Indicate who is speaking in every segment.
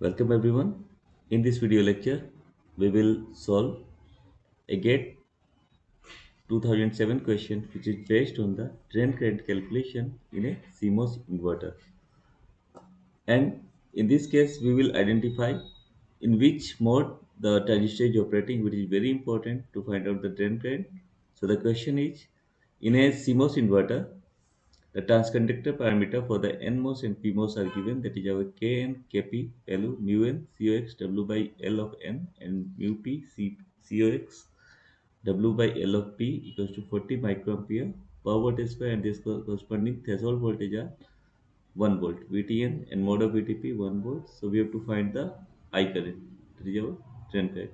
Speaker 1: Welcome everyone. In this video lecture, we will solve a GATE 2007 question which is based on the drain current calculation in a CMOS inverter. And in this case, we will identify in which mode the transistor is operating which is very important to find out the drain current. So the question is, in a CMOS inverter, the transconductor parameter for the NMOS and PMOS are given that is our Kn, Kp value, mu n, Cox, W by L of n and mu p, C, Cox, W by L of p equals to 40 microampere. Per voltage square and this corresponding threshold voltage are 1 volt. VTN and mode of VTP 1 volt. So we have to find the I current. That is our drain current.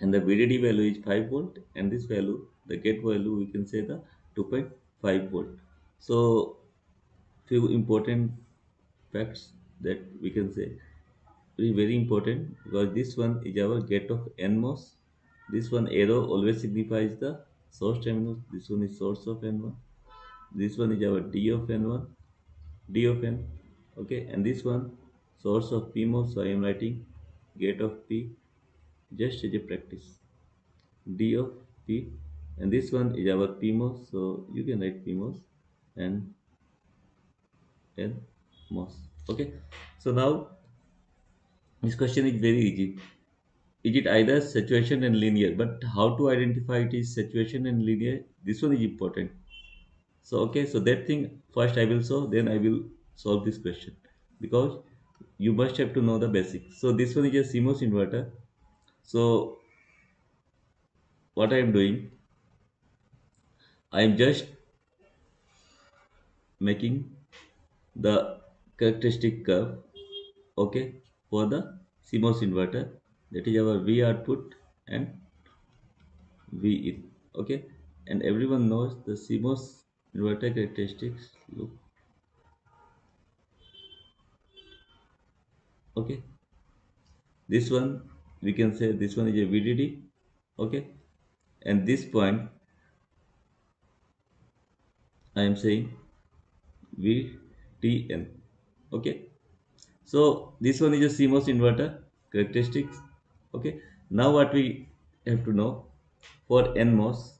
Speaker 1: And the VDD value is 5 volt. And this value the gate value we can say the 2.5 volt so few important facts that we can say. Very very important because this one is our gate of NMOS this one arrow always signifies the source terminal. This one is source of N1 this one is our D of N1 D of N okay? And this one source of PMOS so I am writing gate of P just as a practice. D of P and this one is our PMOS so you can write PMOS and N MOS okay. So now this question is very easy. Is it either saturation and linear? But how to identify it is saturation and linear? This one is important. So okay. So that thing first i will solve then i will solve this question. Because you must have to know the basics so this one is a CMOS inverter. So what i am doing i am just making the characteristic curve okay for the CMOS inverter that is our V output and V in okay. And everyone knows the CMOS inverter characteristics look okay. This one we can say this one is a VDD okay. And this point I am saying VTN okay? So this one is a CMOS inverter characteristics. Okay? Now what we have to know for NMOS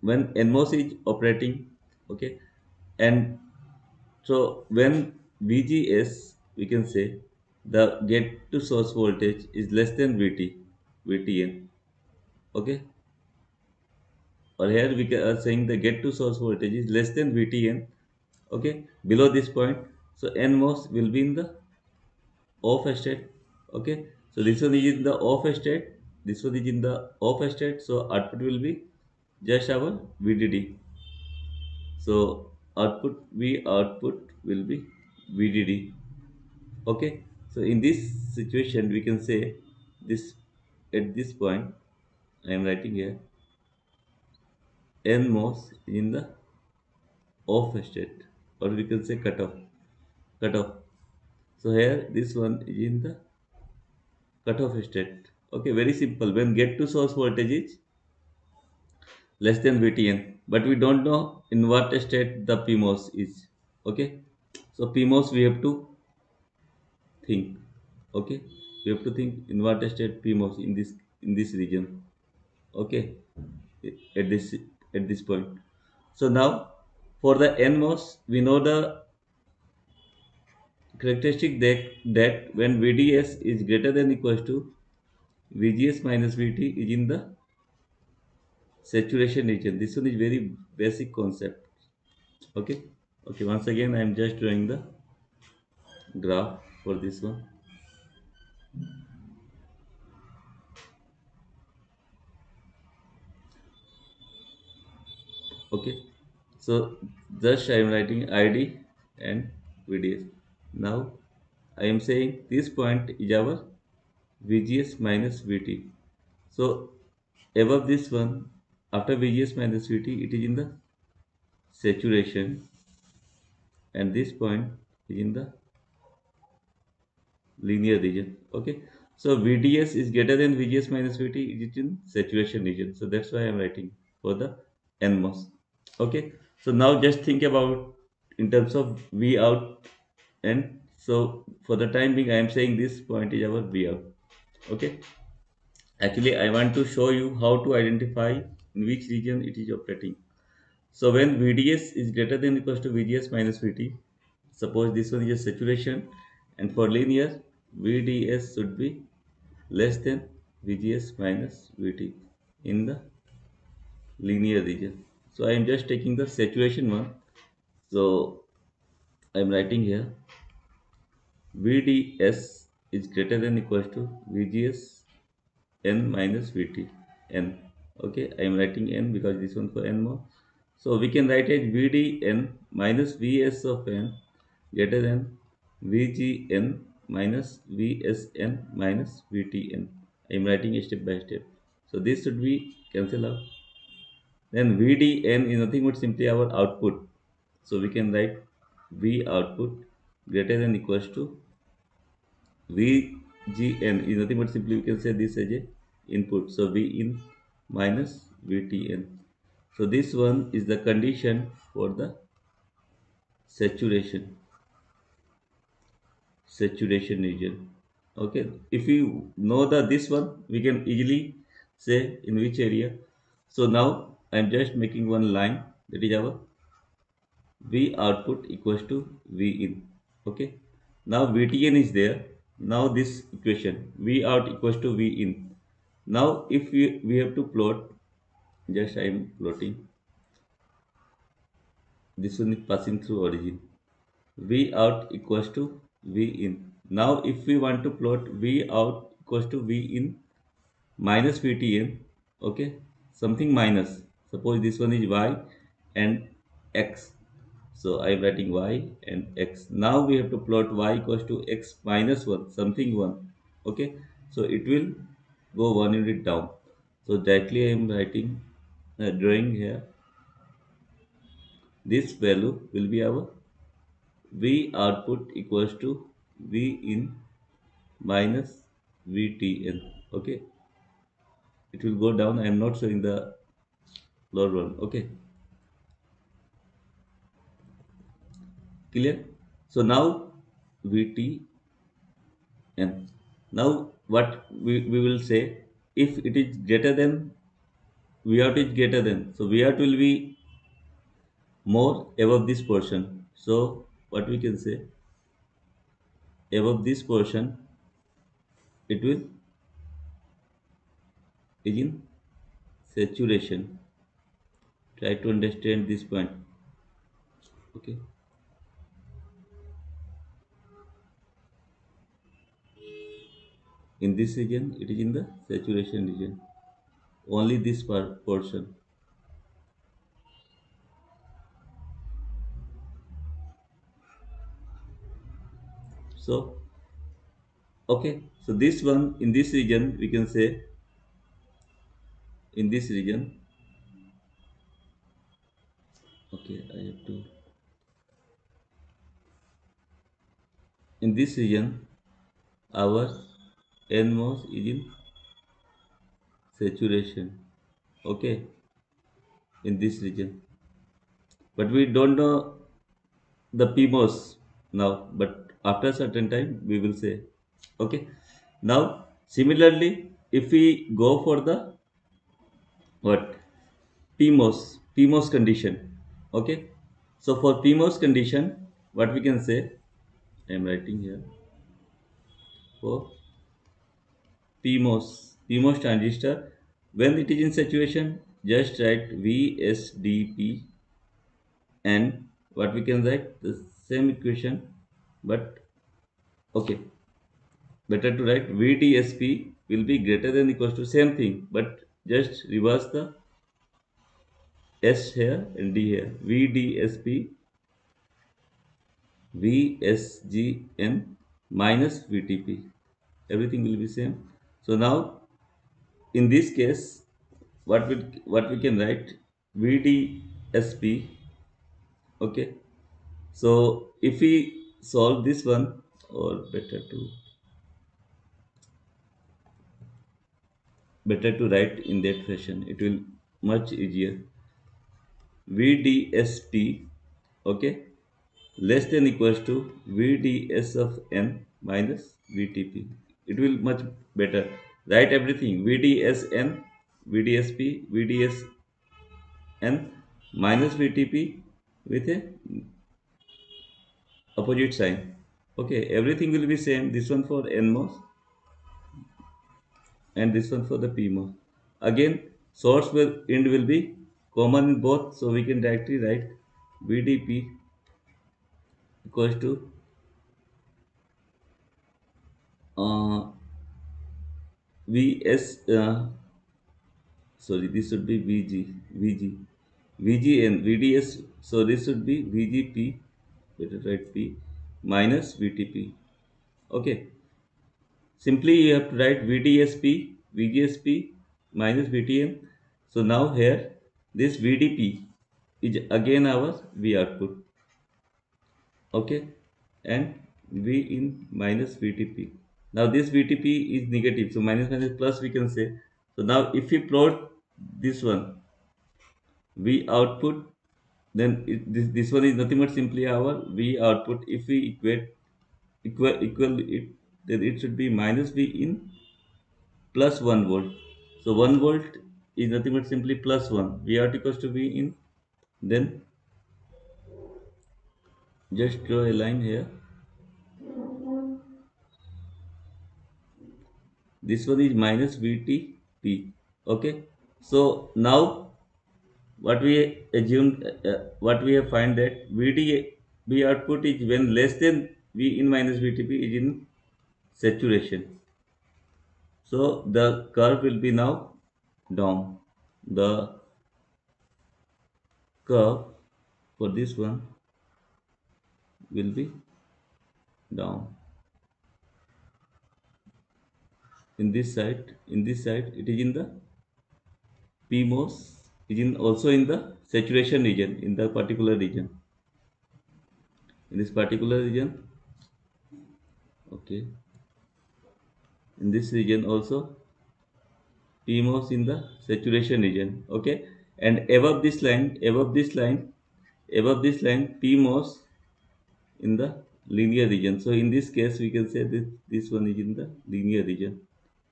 Speaker 1: when NMOS is operating okay? And so when VGS we can say the gate to source voltage is less than VT VTN okay or here we are uh, saying the gate to source voltage is less than VTN okay? Below this point so NMOS will be in the off state okay? So this one is in the off state this one is in the off state so output will be just our VDD. So output V output will be VDD okay? So in this situation we can say this at this point I am writing here NMOS in the off state or we can say cutoff cutoff so here this one is in the cutoff state. Okay very simple. When gate to source voltage is less than VTN but we don't know in what state the PMOS is. Okay so PMOS we have to think. Okay we have to think in what state PMOS in this in this region. Okay at this at this point so now for the n NMOS we know the characteristic that, that when VDS is greater than equals to VGS minus VT is in the saturation region. This one is very basic concept. Okay. Okay. Once again, I am just drawing the graph for this one. Okay. So just I am writing ID and VDS. Now I am saying this point is our VGS minus VT. So above this one, after VGS minus VT, it is in the saturation and this point is in the linear region. Okay. So VDS is greater than VGS minus VT, it is in saturation region. So that's why I am writing for the NMOS. Okay. So now just think about in terms of V out and So for the time being, I am saying this point is our V out. Okay. Actually, I want to show you how to identify in which region it is operating. So when VDS is greater than or equals to VGS minus VT, suppose this one is a saturation and for linear, VDS should be less than VGS minus VT in the linear region. So I am just taking the saturation one. So I am writing here VDS is greater than equals to VGS n minus Vt n. Okay, I am writing n because this one for n more. So we can write as Vdn minus Vs of n greater than Vgn minus Vsn minus Vtn. I am writing it step by step. So this should be cancel out. Then Vdn is nothing but simply our output. So we can write V output greater than equals to Vgn is nothing but simply we can say this as a input. So V in minus Vtn. So this one is the condition for the saturation saturation region. Okay, if you know the this one, we can easily say in which area. So now I am just making one line that is our V output equals to V in. Okay, now Vtn is there. Now this equation V out equals to V in. Now if we, we have to plot, just I am plotting. This one is passing through origin. V out equals to V in. Now if we want to plot V out equals to V in minus Vtn, okay, something minus. Suppose this one is Y and X. So I am writing Y and X. Now we have to plot Y equals to X minus 1, something 1. Okay, so it will go one unit down. So directly I am writing, uh, drawing here. This value will be our V output equals to V in minus VTN. Okay. It will go down. I am not showing the lower one. Okay. Clear? So now VTN. Now what we, we will say if it is greater than V out is greater than. So V out will be more above this portion. So what we can say above this portion it will is in saturation try to understand this point. Okay. In this region it is in the saturation region. Only this part portion. So okay. So this one in this region we can say in this region okay i have to. In this region our nmos is in saturation. Okay in this region. But we don't know the pmos now but after a certain time we will say. Okay now similarly if we go for the what? Pmos pmos condition okay? So for pmos condition what we can say i am writing here for pmos pmos transistor when it is in saturation just write vsdp and what we can write the same equation but okay. Better to write VDSP will be greater than equals to same thing but just reverse the S here and D here. VDSP VSGN minus VTP everything will be same. So now in this case what we what we can write? VDSP okay. So if we solve this one or better to better to write in that fashion it will much easier vdsp okay less than equals to VDS of N minus VTP. It will much better. Write everything VDSN, VDSP, VDSN minus VTP with a opposite sign. Okay, everything will be same. This one for NMOS and this one for the PMOS. Again, source will end will be common in both, so we can directly write VDP equals to uh, Vs. Uh, sorry, this should be Vg, Vg, Vg and VDS. So this should be VGP. Better write P minus VTP. Okay. Simply you have to write VDSP, VGSP minus VTM. So now here this VDP is again our V output. Okay. And V in minus VTP. Now this VTP is negative. So minus minus plus we can say. So now if we plot this one, V output, then it, this, this one is nothing but simply our V output. If we equate equal equal it then it should be minus V in plus 1 volt. So 1 volt is nothing but simply plus 1. V out equals to V in. Then just draw a line here. This one is minus VTP. Okay. So now what we assumed, uh, what we have find that VD V output is when less than V in minus VTP is in saturation. So the curve will be now down. The curve for this one will be down. In this side, in this side, it is in the PMOS, is in also in the saturation region, in the particular region. In this particular region, okay. In this region also, PMOS in the saturation region, okay. And above this line, above this line, above this line, PMOS in the linear region. So in this case, we can say that this one is in the linear region.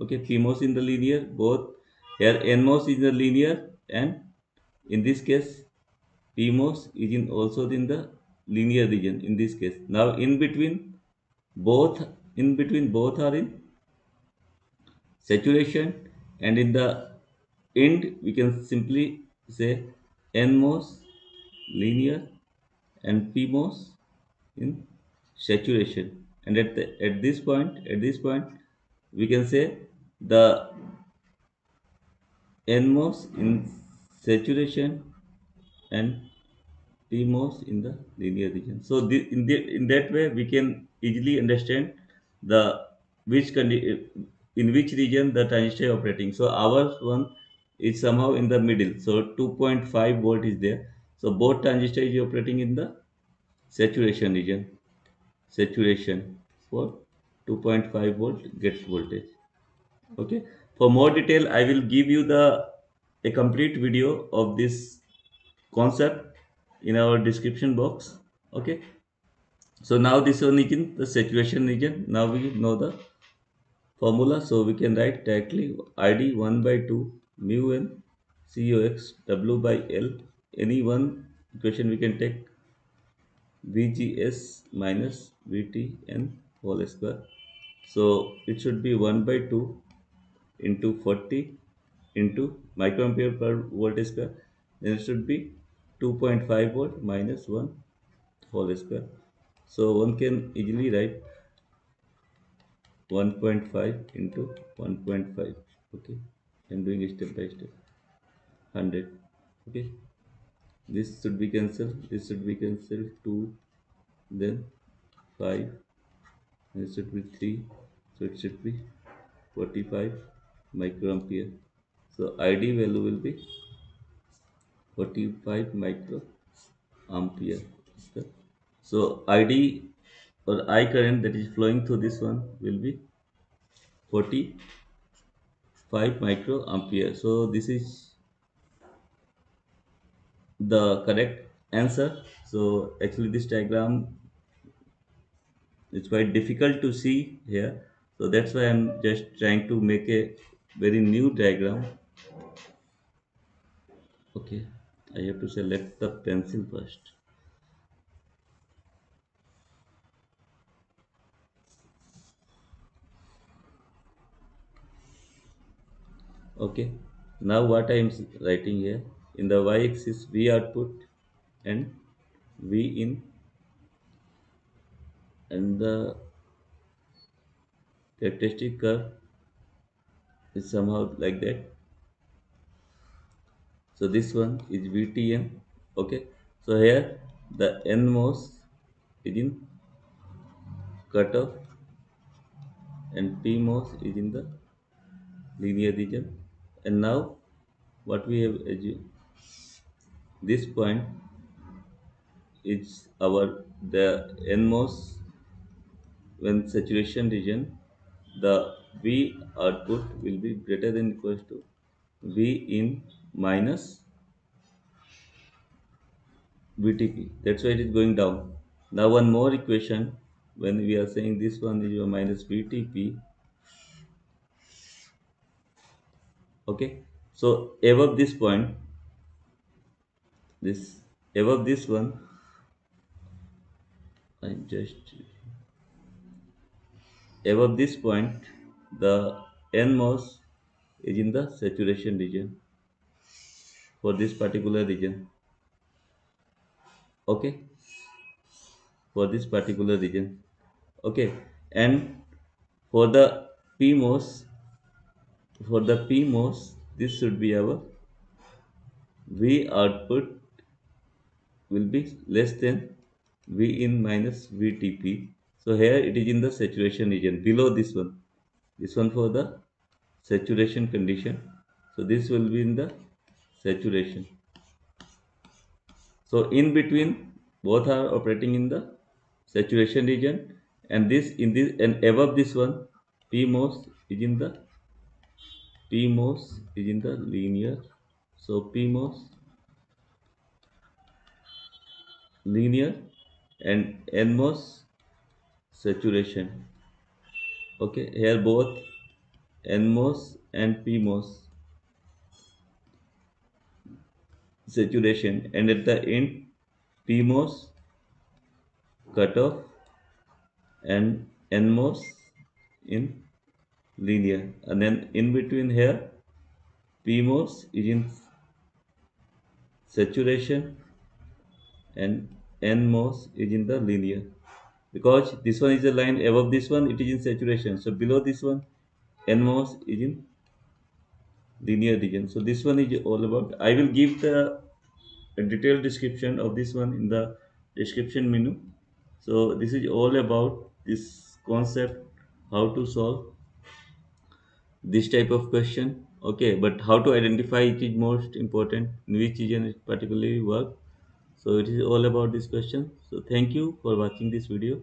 Speaker 1: Okay, PMOS in the linear, both here NMOS is in the linear and in this case, PMOS is in also in the linear region in this case. Now in between both, in between both are in saturation and in the end we can simply say NMOS linear and PMOS in saturation and at the, at this point at this point we can say the NMOS in saturation and PMOS in the linear region. So the, in the, in that way we can easily understand the which condi- in which region the transistor is operating. So our one is somehow in the middle. So 2.5 volt is there. So both transistor is operating in the saturation region. Saturation for 2.5 volt gets voltage okay for more detail i will give you the a complete video of this concept in our description box okay so now this one is in the saturation region now we know the formula. So we can write directly id 1 by 2 mu n cox w by l. Any one equation we can take. Vgs minus vt n whole square. So it should be 1 by 2 into 40 into microampere per volt square. Then it should be 2.5 volt minus 1 whole square. So one can easily write 1.5 into 1.5 okay? I'm doing it step by step. 100 okay? This should be cancelled this should be cancelled 2 then 5 this should be 3 so it should be 45 microampere. So id value will be 45 microampere so id or i current that is flowing through this one will be 45 microampere so this is the correct answer. So actually this diagram is quite difficult to see here. So that's why I'm just trying to make a very new diagram. Okay, I have to select the pencil first. Okay, now what I am writing here? In the y-axis V output and V in and the characteristic curve is somehow like that. So this one is VTN okay. So here the NMOS is in cutoff and PMOS is in the linear region and now what we have this point is our the NMOS when saturation region the V output will be greater than equals to V in minus VTP. That's why it is going down. Now one more equation when we are saying this one is your minus VTP. Okay. So above this point, this above this one, I just above this point, the NMOS is in the saturation region for this particular region. Okay. For this particular region. Okay. And for the PMOS, for the PMOS, this should be our V output will be less than V in minus VTP. So here it is in the saturation region below this one. This one for the saturation condition. So this will be in the saturation. So in between both are operating in the saturation region and this in this and above this one PMOS is in the PMOS is in the linear. So PMOS linear and NMOS saturation. Okay, here both NMOS and PMOS saturation and at the end PMOS cutoff and NMOS in linear. And then in between here PMOS is in saturation and NMOS is in the linear. Because this one is a line above this one it is in saturation. So below this one NMOS is in linear region. So this one is all about I will give the detailed description of this one in the description menu. So this is all about this concept how to solve this type of question okay but how to identify it is most important in which region it particularly work. So it is all about this question. So thank you for watching this video